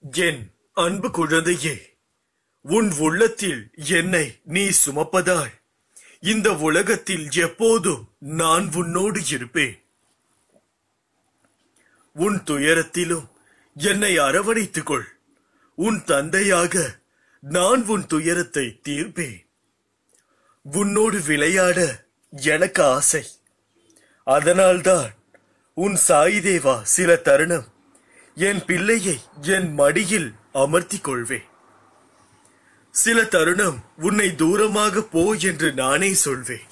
என் அன்பு குழந்தையே உன் உள்ளத்தில் என்னை நீ சுமப்பதால் இந்த உலகத்தில் எப்போதும் நான் உன்னோடு இருப்பேன். உன் துயரத்திலும் என்னை அரவணைத்துக் கொள் உன் தந்தையாக நான் உன் துயரத்தை தீர்ப்பேன். உன்னோடு விளையாட எனக்கு ஆசை. அதனால்தான் உன் சாயிதேவா சில தருணம் என் பிள்ளையை என் மடியில் அமர்த்திக் கொள்வேன் சில தருணம் உன்னை தூரமாக போ என்று நானே சொல்வேன்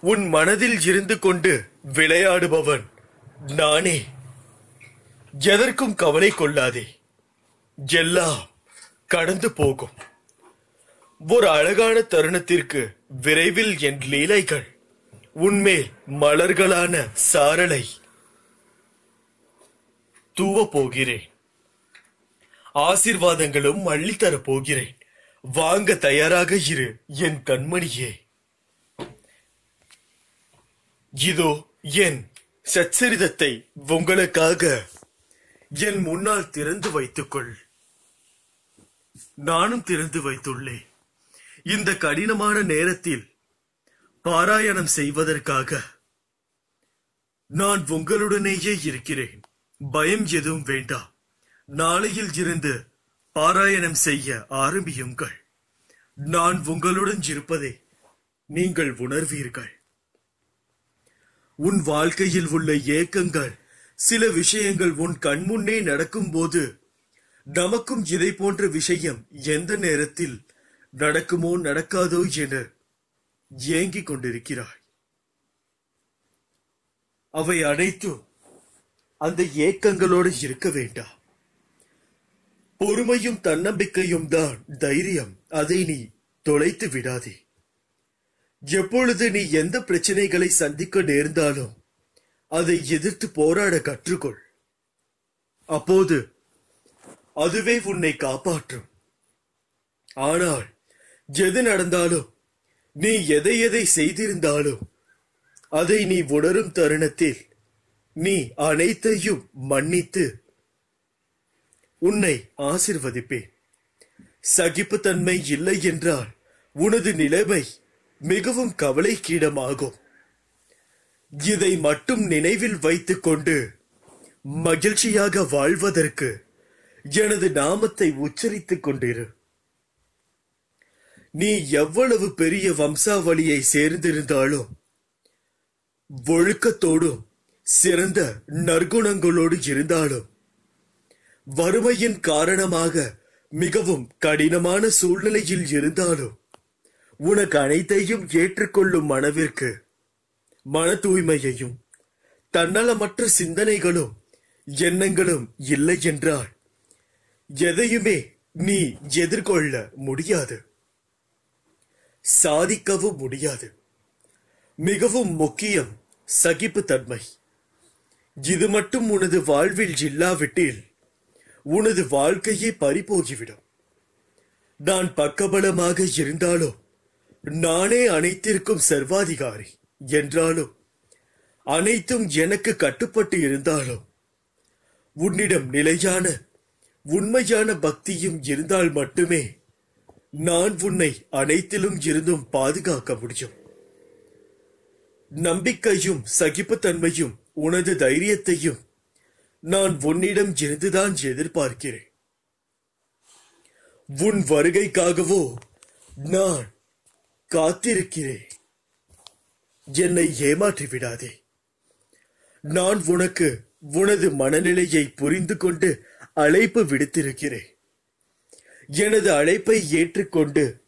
உன் மனதில் இருந்து கொண்டு விளையாடுபவன் நானே. எதற்கும் கவலை கொள்ளாதே. எல்லாம் கடந்து போகும். ஒரு அழகான தருணத்திற்கு விரைவில் என் லீலைகள் உன்மேல் மலர்களான சாரலை தூவ போகிறேன் ஆசிர்வாதங்களும் அள்ளித்தரப் போகிறேன் வாங்க தயாராக இரு என் கண்மணியே. இதோ என் சச்சரிதத்தை உங்களுக்காக என் முன்னால் திறந்து வைத்துக்கொள். நானும் திறந்து வைத்துள்ளேன். இந்த கடினமான நேரத்தில் பாராயணம் செய்வதற்காக நான் உங்களுடனேயே இருக்கிறேன். பயம் எதுவும் வேண்டாம் நாளையில் இருந்து பாராயணம் செய்ய ஆரம்பியுங்கள். நான் உங்களுடன் இருப்பதை நீங்கள் உணர்வீர்கள். உன் வாழ்க்கையில் உள்ள ஏக்கங்கள் சில விஷயங்கள் உன் கண்முன்னே நடக்கும்போது நமக்கும் இதை போன்ற விஷயம் எந்த நேரத்தில் நடக்குமோ நடக்காதோ என ஏங்கிக் கொண்டிருக்கிறாய். அவை அனைத்தும் அந்த ஏக்கங்களோடு இருக்க வேண்டாம். பொறுமையும் தன்னம்பிக்கையும் தான் தைரியம். அதை நீ தொலைத்து விடாதே. எப்பொழுது நீ எந்த பிரச்சனைகளை சந்திக்க நேர்ந்தாலும் அதை எதிர்த்து போராட கற்றுக்கொள். அப்போது அதுவே உன்னை காப்பாற்றும். ஆனால் எது நடந்தாலும் நீ எதை எதை செய்திருந்தாலும் அதை நீ உணரும் தருணத்தில் நீ அனைத்தையும் மன்னித்து உன்னை ஆசிர்வதிப்பேன். சகிப்புத்தன்மை இல்லை என்றால் உனது நிலைமை மிகவும் கவலைக்கீடமாகும். இதை மட்டும் நினைவில் வைத்துக்கொண்டு மகிழ்ச்சியாக வாழ்வதற்கு எனது நாமத்தை உச்சரித்துக் கொண்டிரு. நீ எவ்வளவு பெரிய வம்சாவளியை சேர்ந்திருந்தாலும் ஒழுக்கத்தோடும் சிறந்த நற்குணங்களோடு இருந்தாலும் வறுமையின் காரணமாக மிகவும் கடினமான சூழ்நிலையில் இருந்தாலும் உனக்கு அனைத்தையும் ஏற்றுக்கொள்ளும் மனவிற்கு மன தூய்மையையும் தன்னலமற்ற சிந்தனைகளும் எண்ணங்களும் இல்லை என்றால் எதையுமே நீ எதிர்கொள்ள முடியாது. சாதிக்கவும் முடியாது. மிகவும் முக்கியம் சகிப்புத்தன்மை. இது மட்டும் உனது வாழ்வில் இல்லாவிட்டில் உனது வாழ்க்கையே பறிபோகிவிடும். நான் பக்கபலமாக இருந்தாலும் நானே அனைத்திற்கும் சர்வாதிகாரி என்றாலும் அனைத்தும் எனக்கு கட்டுப்பட்டு இருந்தாலும் உன்னிடம் நிலையான உண்மையான பக்தியும் இருந்தால் மட்டுமே நான் உன்னை அனைத்திலும் இருந்தும் பாதுகாக்க முடியும். நம்பிக்கையும் சகிப்புத்தன்மையும் உனது தைரியத்தையும் நான் உன்னிடம் இருந்துதான் எதிர்பார்க்கிறேன். உன் வருகைக்காகவோ நான் காத்திருக்கிறேன். என்னை ஏமாற்றி விடாதே. நான் உனக்கு உனது மனநிலையை புரிந்து கொண்டு அழைப்பு விடுத்திருக்கிறேன். எனது அழைப்பை ஏற்றுக்கொண்டு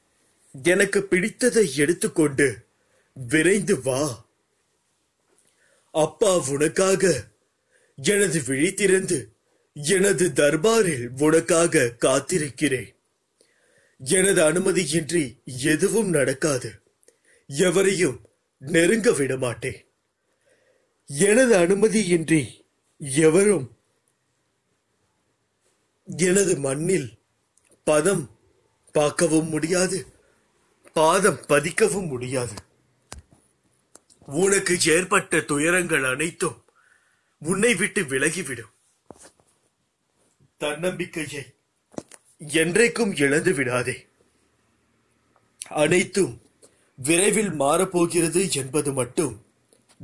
எனக்கு பிடித்ததை எடுத்துக்கொண்டு விரைந்து வா. அப்பா உனக்காக எனது விழி திறந்து எனது தர்பாரில் உனக்காக காத்திருக்கிறேன். எனது அனுமதியின்றி எதுவும் நடக்காது. எவரையும் நெருங்க விட மாட்டேன். எனது அனுமதியின்றி எவரும் எனது மண்ணில் பதம் பார்க்கவும் முடியாது பாதம் பதிக்கவும் முடியாது. உனக்கு ஏற்பட்ட துயரங்கள் அனைத்தும் உன்னை விட்டு விலகிவிடும். தன்னம்பிக்கையை என்றைக்கும் இழந்து விடாதே. அனைத்தும் விரைவில் மாறப்போகிறது என்பது மட்டும்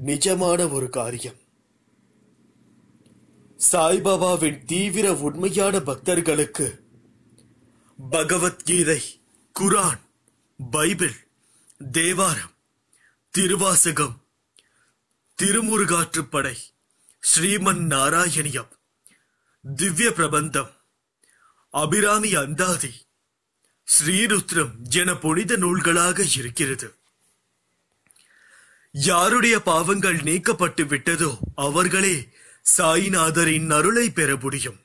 நிஜமான ஒரு காரியம். சாய்பாபாவின் தீவிர உண்மையான பக்தர்களுக்கு பகவத்கீதை குரான் பைபிள் தேவாரம் திருவாசகம். திருமுருகாற்றுப்படை. ஸ்ரீமன் நாராயணியம் திவ்ய பிரபந்தம் அபிராமி அந்தாதி. ஸ்ரீருத்ரம் என புனித நூல்களாக இருக்கிறது. யாருடைய பாவங்கள் நீக்கப்பட்டு விட்டதோ அவர்களே சாயிநாதரின் அருளை பெற முடியும்.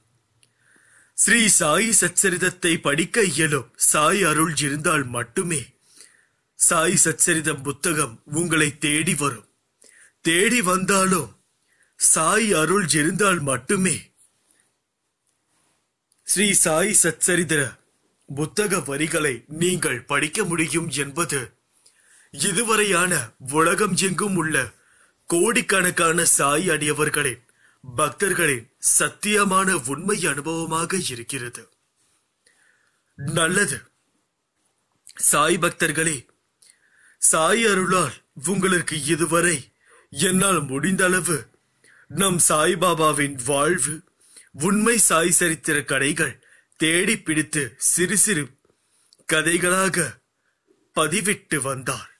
ஸ்ரீ சாயி சச்சரிதத்தை படிக்க இயலும் சாய் அருள் இருந்தால் மட்டுமே சாய் சச்சரிதம் புத்தகம் உங்களை தேடி வரும். தேடி வந்தாலும் சாய் அருள் இருந்தால் மட்டுமே. ஸ்ரீ சாய் சச்சரித புத்தக வரிகளை நீங்கள் படிக்க முடியும் என்பது இதுவரையான உலகம் எங்கும் உள்ள கோடிக்கணக்கான சாய் அடியவர்களின் பக்தர்களின் சத்தியமான உண்மை அனுபவமாக இருக்கிறது. நல்லது. சாய் பக்தர்களே சாய் அருளால் உங்களுக்கு இதுவரை என்னால் முடிந்த அளவு நம் சாய்பாபாவின் வாழ்வு உண்மை சாய் சரித்திர கதைகள் தேடி பிடித்து சிறு சிறு கதைகளாக பதிவிட்டு வந்தார்.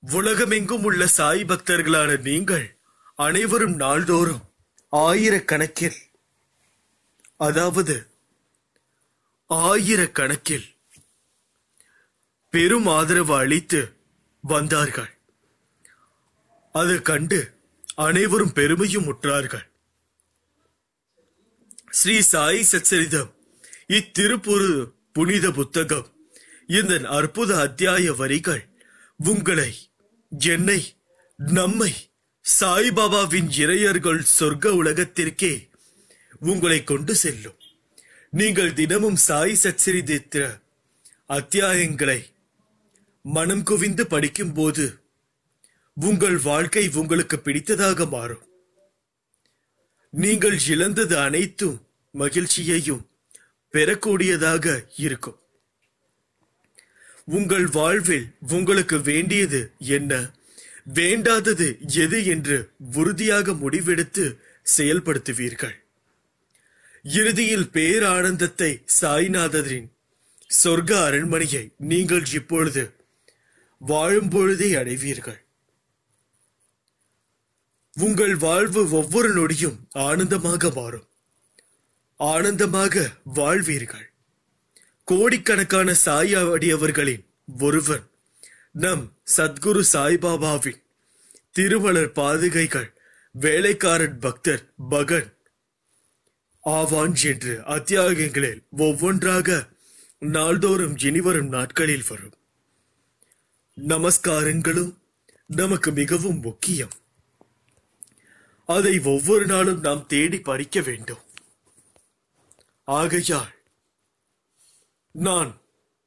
உலகமெங்கும் உள்ள சாய் பக்தர்களான நீங்கள் அனைவரும் நாள்தோறும் ஆயிரக்கணக்கில் அதாவது ஆயிரக்கணக்கில் பெரும் ஆதரவு அளித்து வந்தார்கள். அது கண்டு அனைவரும் பெருமையும் உற்றார்கள். ஸ்ரீ சாய் சச்சரிதம் இத்திருப்புரு புனித புத்தகம் இந்த அற்புத அத்தியாய வரிகள் உங்களை என்னை நம்மை சாய்பாபாவின் இறையர்கள் சொர்க்க உலகத்திற்கே உங்களை கொண்டு செல்லும். நீங்கள் தினமும் சாய் சச்சரித்திர அத்தியாயங்களை மனம் குவிந்து படிக்கும்போது உங்கள் வாழ்க்கை உங்களுக்கு பிடித்ததாக மாறும். நீங்கள் இழந்தது அனைத்தும் மகிழ்ச்சியையும் பெறக்கூடியதாக இருக்கும். உங்கள் வாழ்வில் உங்களுக்கு வேண்டியது என்ன? வேண்டாதது எது என்று உறுதியாக முடிவெடுத்து செயல்படுத்துவீர்கள். இறுதியில் பேரானந்தத்தை சாய்நாதரின் சொர்க்க அரண்மனையை நீங்கள் இப்பொழுது வாழும் பொழுதே அடைவீர்கள். உங்கள் வாழ்வு ஒவ்வொரு நொடியும் ஆனந்தமாக மாறும். ஆனந்தமாக வாழ்வீர்கள். கோடிக்கணக்கான சாயாடியவர்களின் ஒருவன் நம் சத்குரு சாய்பாபாவின் திருமலர் பாதுகைகள் வேலைக்காரன் பக்தர் பகன் ஆவான் என்று அத்தியாயங்களில் ஒவ்வொன்றாக நாள்தோறும் இனிவரும் நாட்களில் வரும். நமஸ்காரங்களும் நமக்கு மிகவும் முக்கியம். அதை ஒவ்வொரு நாளும் நாம் தேடி படிக்க வேண்டும். ஆகையால் நான்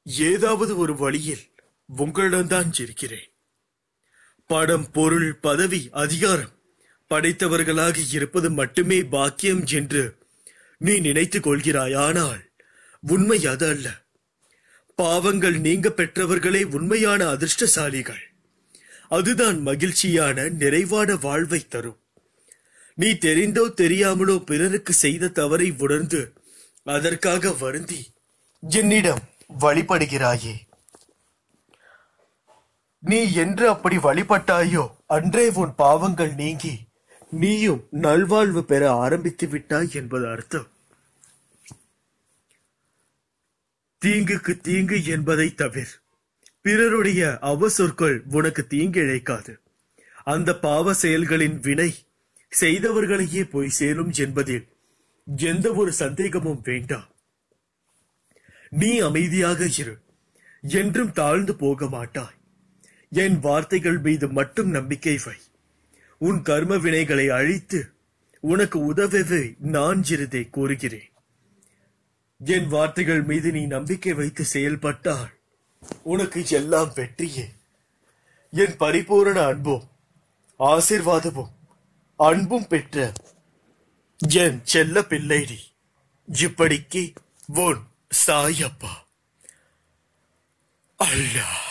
ஏதாவது ஒரு வழியில் உங்களிடம்தான் இருக்கிறேன் படம் பொருள் பதவி அதிகாரம் படைத்தவர்களாக இருப்பது மட்டுமே பாக்கியம் என்று நீ நினைத்துக் கொள்கிறாய் ஆனால் உண்மை அது அல்ல. பாவங்கள் நீங்க பெற்றவர்களே உண்மையான அதிர்ஷ்டசாலிகள். அதுதான் மகிழ்ச்சியான நிறைவான வாழ்வை தரும். நீ தெரிந்தோ தெரியாமலோ பிறருக்கு செய்த தவறை உணர்ந்து அதற்காக வருந்தி. என்னிடம் வழிபடுகிறாயே. நீ என்று அப்படி வழிபட்டாயோ? அன்றே உன் பாவங்கள் நீங்கி நீயும் நல்வாழ்வு பெற ஆரம்பித்து விட்டாய் என்பது அர்த்தம். தீங்குக்கு தீங்கு என்பதை தவிர. பிறருடைய அவசொற்கள் உனக்கு தீங்கு இழைக்காது அந்த பாவ செயல்களின் வினை செய்தவர்களையே போய் சேரும் என்பதில் எந்த ஒரு சந்தேகமும் வேண்டாம் நீ அமைதியாக இரு. என்றும் தாழ்ந்து போக மாட்டாய். என் வார்த்தைகள் மீது மட்டும் நம்பிக்கை வை. உன் கர்ம வினைகளை அழித்து உனக்கு உதவவே நான் இருதை கூறுகிறேன். என் வார்த்தைகள் மீது நீ நம்பிக்கை வைத்து செயல்பட்டால் உனக்கு எல்லாம் வெற்றியே. என் பரிபூரண அன்பும் ஆசிர்வாதமும் அன்பும் பெற்ற என் செல்ல பிள்ளை இப்படிக்கு உன் சாயப்பா. அல்லா